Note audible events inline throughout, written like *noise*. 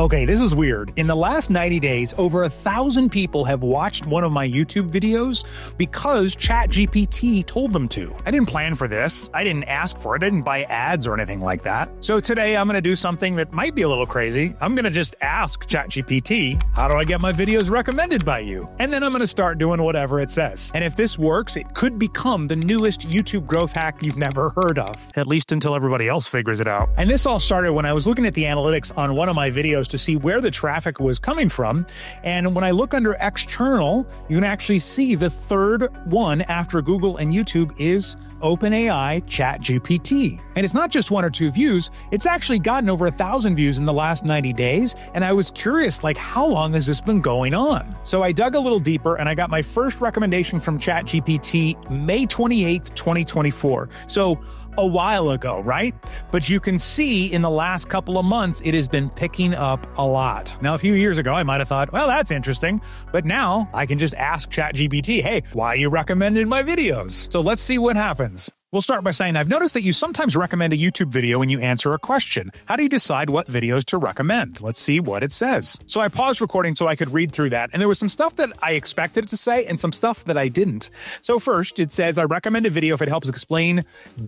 Okay, this is weird. In the last 90 days, over a thousand people have watched one of my YouTube videos because ChatGPT told them to. I didn't plan for this. I didn't ask for it. I didn't buy ads or anything like that. So today I'm going to do something that might be a little crazy. I'm going to just ask ChatGPT, how do I get my videos recommended by you? And then I'm going to start doing whatever it says. And if this works, it could become the newest YouTube growth hack you've never heard of, at least until everybody else figures it out. And this all started when I was looking at the analytics on one of my videos to see where the traffic was coming from. And when I look under external, you can actually see the third one after Google and YouTube is OpenAI ChatGPT. And it's not just one or two views, it's actually gotten over a thousand views in the last 90 days. And I was curious, like, how long has this been going on? So I dug a little deeper and I got my first recommendation from ChatGPT May 28th, 2024. So a while ago, right? But you can see in the last couple of months, it has been picking up a lot. Now, a few years ago, I might have thought, well, that's interesting. But now I can just ask ChatGPT, hey, why are you recommended my videos? So let's see what happens happens. We'll start by saying I've noticed that you sometimes recommend a YouTube video when you answer a question. How do you decide what videos to recommend? Let's see what it says. So I paused recording so I could read through that, and there was some stuff that I expected it to say and some stuff that I didn't. So first, it says I recommend a video if it helps explain,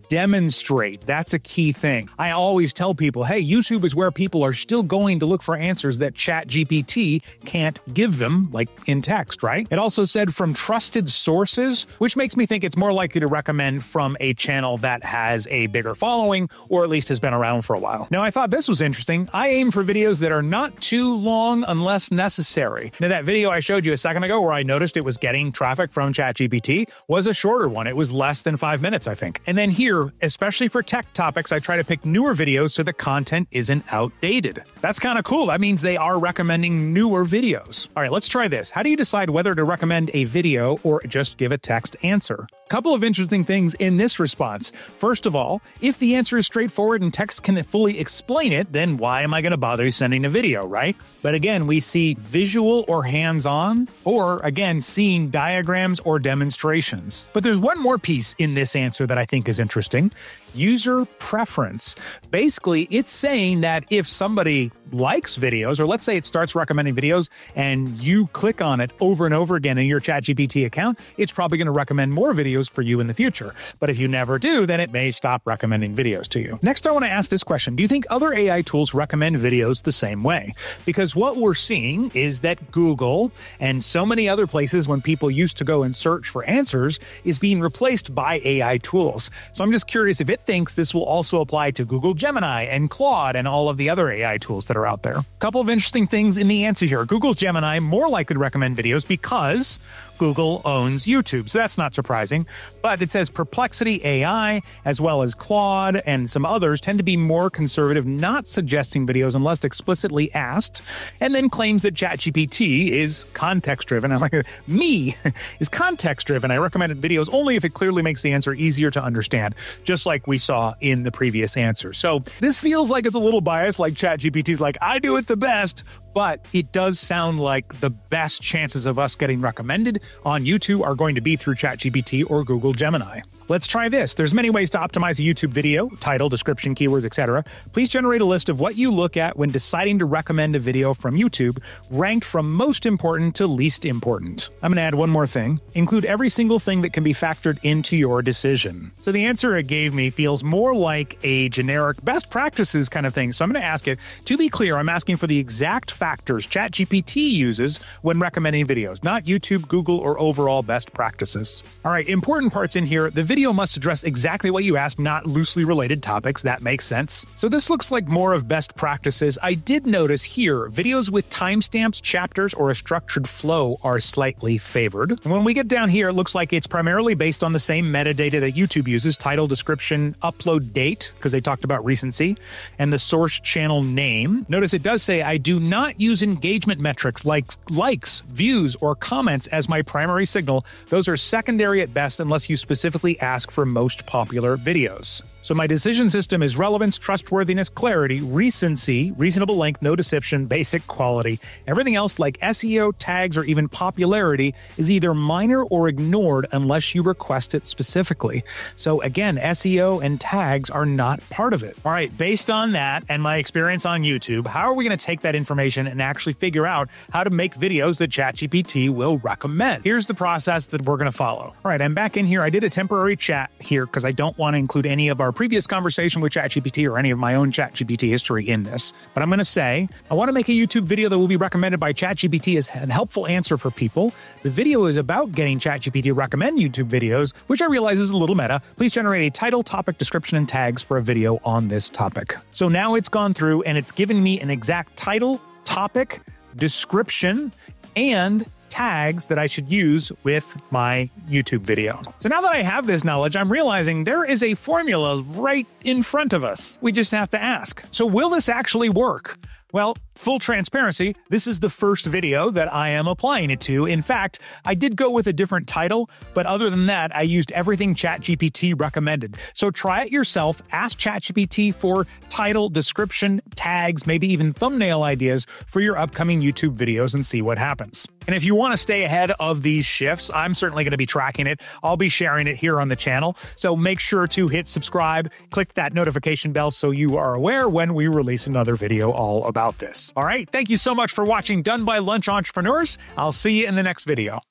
demonstrate. That's a key thing. I always tell people, hey, YouTube is where people are still going to look for answers that ChatGPT can't give them, like in text, right? It also said from trusted sources, which makes me think it's more likely to recommend from a channel that has a bigger following or at least has been around for a while. Now, I thought this was interesting. I aim for videos that are not too long unless necessary. Now, that video I showed you a second ago where I noticed it was getting traffic from ChatGPT was a shorter one. It was less than five minutes, I think. And then here, especially for tech topics, I try to pick newer videos so the content isn't outdated. That's kind of cool. That means they are recommending newer videos. All right, let's try this. How do you decide whether to recommend a video or just give a text answer? A couple of interesting things in this response. First of all, if the answer is straightforward and text can fully explain it, then why am I going to bother sending a video, right? But again, we see visual or hands on, or again, seeing diagrams or demonstrations. But there's one more piece in this answer that I think is interesting user preference. Basically, it's saying that if somebody likes videos, or let's say it starts recommending videos and you click on it over and over again in your ChatGPT account, it's probably going to recommend more videos for you in the future. But if you never do, then it may stop recommending videos to you. Next, I want to ask this question Do you think other AI tools recommend videos the same way? Because what we're seeing is that Google and so many other places, when people used to go and search for answers, is being replaced by AI tools. So I'm just curious if it thinks this will also apply to Google Gemini and Claude and all of the other AI tools that are out there. Couple of interesting things in the answer here. Google Gemini more likely to recommend videos because Google owns YouTube, so that's not surprising. But it says Perplexity AI, as well as Claude and some others, tend to be more conservative, not suggesting videos unless explicitly asked, and then claims that ChatGPT is context driven. *laughs* I'm like, me is context driven. I recommended videos only if it clearly makes the answer easier to understand, just like we saw in the previous answer. So this feels like it's a little biased, like ChatGPT's like, I do it the best, but it does sound like the best chances of us getting recommended on YouTube are going to be through ChatGPT or Google Gemini. Let's try this. There's many ways to optimize a YouTube video, title, description, keywords, etc. Please generate a list of what you look at when deciding to recommend a video from YouTube, ranked from most important to least important. I'm going to add one more thing. Include every single thing that can be factored into your decision. So the answer it gave me feels more like a generic best practices kind of thing. So I'm going to ask it, to be clear, I'm asking for the exact factors ChatGPT uses when recommending videos, not YouTube, Google, or overall best practices. All right, important parts in here. The video must address exactly what you asked, not loosely related topics. That makes sense. So this looks like more of best practices. I did notice here videos with timestamps, chapters, or a structured flow are slightly favored. When we get down here, it looks like it's primarily based on the same metadata that YouTube uses title, description, upload date, because they talked about recency, and the source channel name. Notice it does say I do not use engagement metrics like likes, views, or comments as my primary signal. Those are secondary at best unless you specifically ask for most popular videos. So my decision system is relevance, trustworthiness, clarity, recency, reasonable length, no deception, basic quality. Everything else like SEO, tags, or even popularity is either minor or ignored unless you request it specifically. So again, SEO and tags are not part of it. All right, based on that and my experience on YouTube, how are we going to take that information and actually figure out how to make videos that ChatGPT will recommend? Here's the process that we're going to follow. All right, I'm back in here. I did a temporary chat here because I don't want to include any of our previous conversation with ChatGPT or any of my own ChatGPT history in this. But I'm going to say I want to make a YouTube video that will be recommended by ChatGPT as a helpful answer for people. The video is about getting ChatGPT to recommend YouTube videos, which I realize is a little meta. Please generate a title, topic, description, and tags for a video on this topic. So now it's gone through and it's given me an exact title, topic, description, and tags that I should use with my YouTube video. So now that I have this knowledge, I'm realizing there is a formula right in front of us. We just have to ask. So will this actually work? Well, full transparency, this is the first video that I am applying it to. In fact, I did go with a different title, but other than that, I used everything ChatGPT recommended. So try it yourself, ask ChatGPT for title, description, tags, maybe even thumbnail ideas for your upcoming YouTube videos and see what happens. And if you want to stay ahead of these shifts, I'm certainly going to be tracking it. I'll be sharing it here on the channel. So make sure to hit subscribe, click that notification bell so you are aware when we release another video all about this. All right, thank you so much for watching Done by Lunch Entrepreneurs. I'll see you in the next video.